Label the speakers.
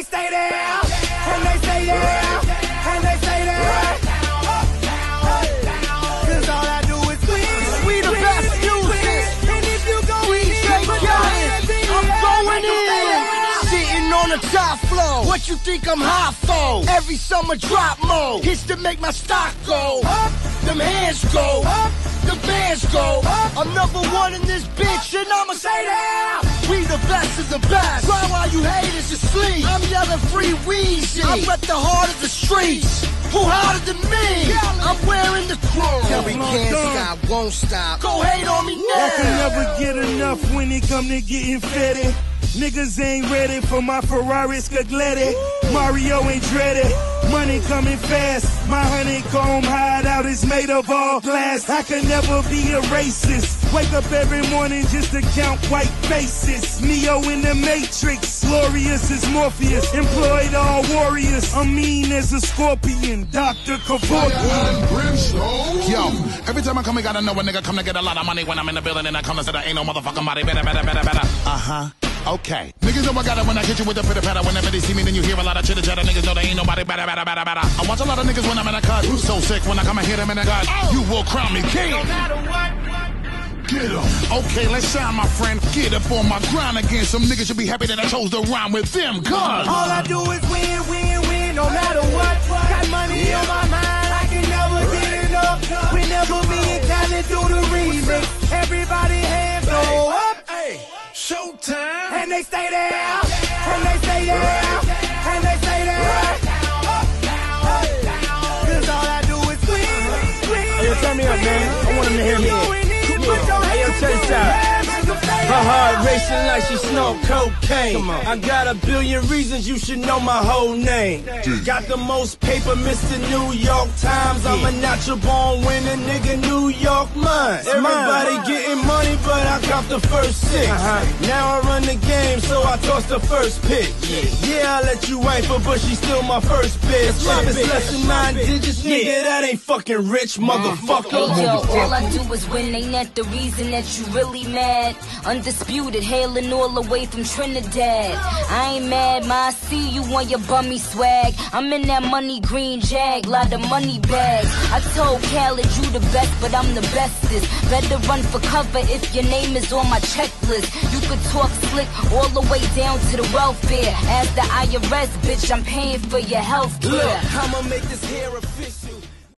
Speaker 1: they stay there, and they stay there, and they stay there. Cause all I do is win.
Speaker 2: We the best music.
Speaker 1: And if you go
Speaker 2: DJ Khaled, I'm going in. Sitting on the top floor. What you think I'm hot for? Every summer drop mode. Hits to make my stock go up. Them hands go up. The bands go up. I'm number one in this bitch, and I'ma say that. We the best of the best. Why while you haters sleep. I'm yelling free Weezy. I'm at the heart of the streets. Who hotter than me? I'm wearing the chrome. Yeah, we can't stop, won't stop. Go hate on me now.
Speaker 3: I can never get enough when it come to getting fetty. Niggas ain't ready for my Ferrari Scaglietti. Mario ain't dreaded. Money coming fast. My honeycomb hideout is made of all glass. I can never be a racist. Wake up every morning just to count white faces. Neo in the Matrix. Glorious as Morpheus. Employed all warriors. I'm mean as a scorpion. Dr. Kevorkian.
Speaker 4: Yo, every time I come, I gotta know a nigga come to get a lot of money when I'm in the building and I come to say there ain't no motherfucking body. Better, better, better, better. Uh huh. Okay. Niggas know I got it when I hit you with the pitter patter. Whenever they see me, then you hear a lot of chitter chatter. Niggas know there ain't nobody better, better, better, better. I watch a lot of niggas when I'm in a cut. Who's so sick when I come and hit them in the gut. Oh. You will crown me king. No Get up. Okay, let's shine, my friend. Get up on my grind again. Some niggas should be happy that I chose to rhyme with them. Cause
Speaker 1: All I do is win, win, win, no matter what. Got money they stay there, and they stay there, and they stay there. Cause all I do is win, win.
Speaker 5: Hey, yo, turn me up, man. I want him to hear me. Hey, yo, check this out. Her heart racing like she snort cocaine. I got a billion reasons you should know my whole name. Got the most paper, Mr. New York Times. I'm a natural born winner, nigga. New York mine. Everybody money, got the first 6 uh-huh. Now I run the game, so I toss the first pick. Yeah, I let you wife her, but she still my first bitch. If it's less than nine digits, nigga, that ain't fucking rich, uh-huh. motherfucker.
Speaker 6: Hey yo, all I do is win, ain't that the reason that you really mad? Undisputed, hailing all the way from Trinidad. I ain't mad, ma, I see you on your bummy swag. I'm in that money green jag, lot of money bags. I told Khaled you the best, but I'm the bestest. Better run for cover if your name is on my checklist. You could talk slick all the way down to the welfare. As the IRS, bitch, I'm paying for your health.
Speaker 5: Look, I'ma make this hair.